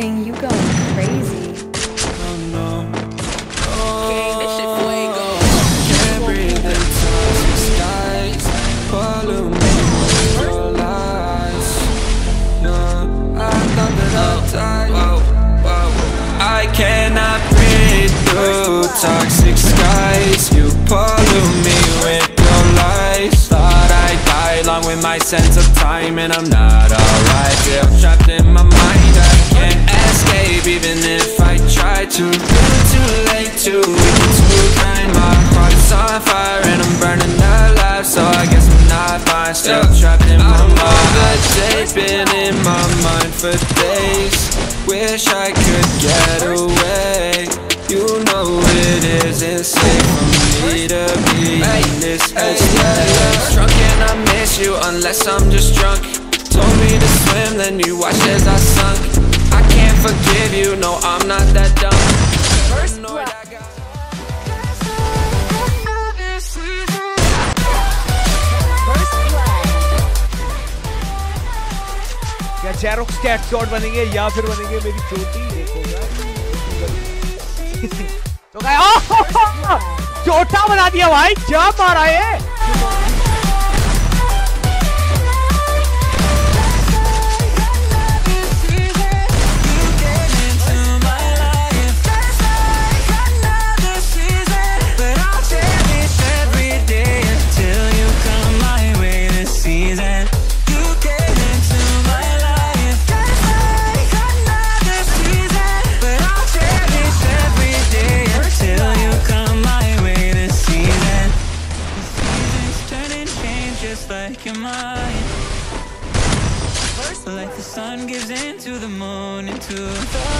Ting, you going crazy. Oh no. Oh, can't breathe in toxic skies. Pollute me with your lies. No, I thought that I'd die. Whoa, whoa. I cannot breathe through toxic skies. You pollute me with your lies. Thought I'd die along with my sense of time, and I'm not alright. Feel trapped in my mind. Can't escape, even if I try to. Little too late to weak too kind. My heart is on fire, and I'm burning alive. So I guess I'm not fine. Still trapped in my mind. The day's been in my mind for days. Wish I could get away. You know it isn't safe for me to be in this space. Drunk and I miss you unless I'm just drunk. Told me to swim, then you watched as I sunk. Forgive you, no, I'm not that dumb. या xerox cat shot बनेंगे या फिर बनेंगे मेरी चोटी? देखो तो! चोटा बना दिया भाई क्या मारा ये Mind. Like the sun gives into the moon, into the